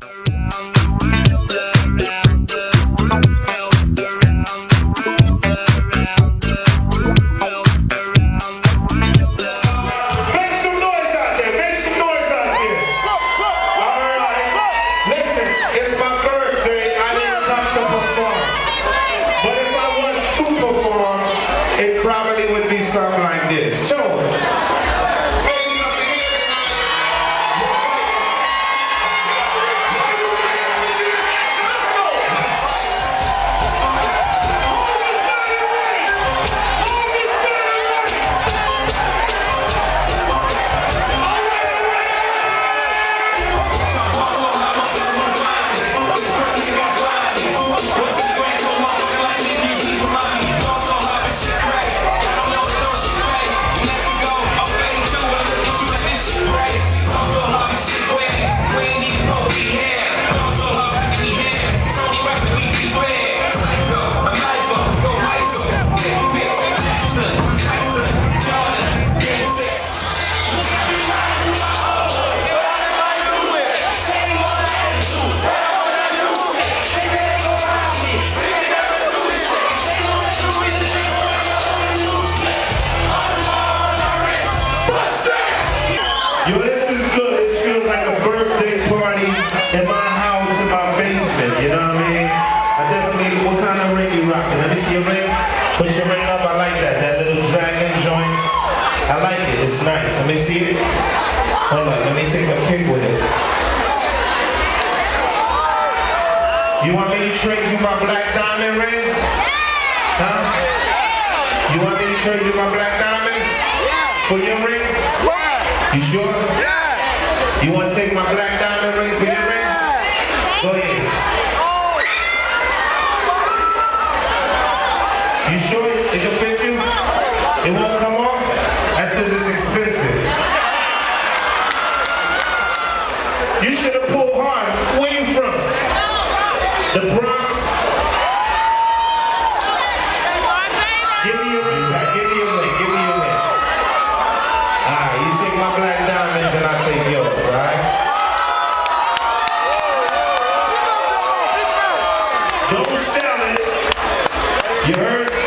Make in my house, in my basement. You know what I mean? I definitely, what kind of ring you rocking? Let me see your ring. Put your ring up. I like that. That little dragon joint. I like it. It's nice. Let me see it. Hold on. Let me take a pic with it. You want me to trade you my black diamond ring? Huh? You want me to trade you my black diamonds? For your ring? You sure? Yeah. You want to take my black diamond ring for your ring? Go ahead. You sure it can fit you? It won't come off? That's because it's expensive. You should have pulled hard. Where you from? The Bronx? You heard?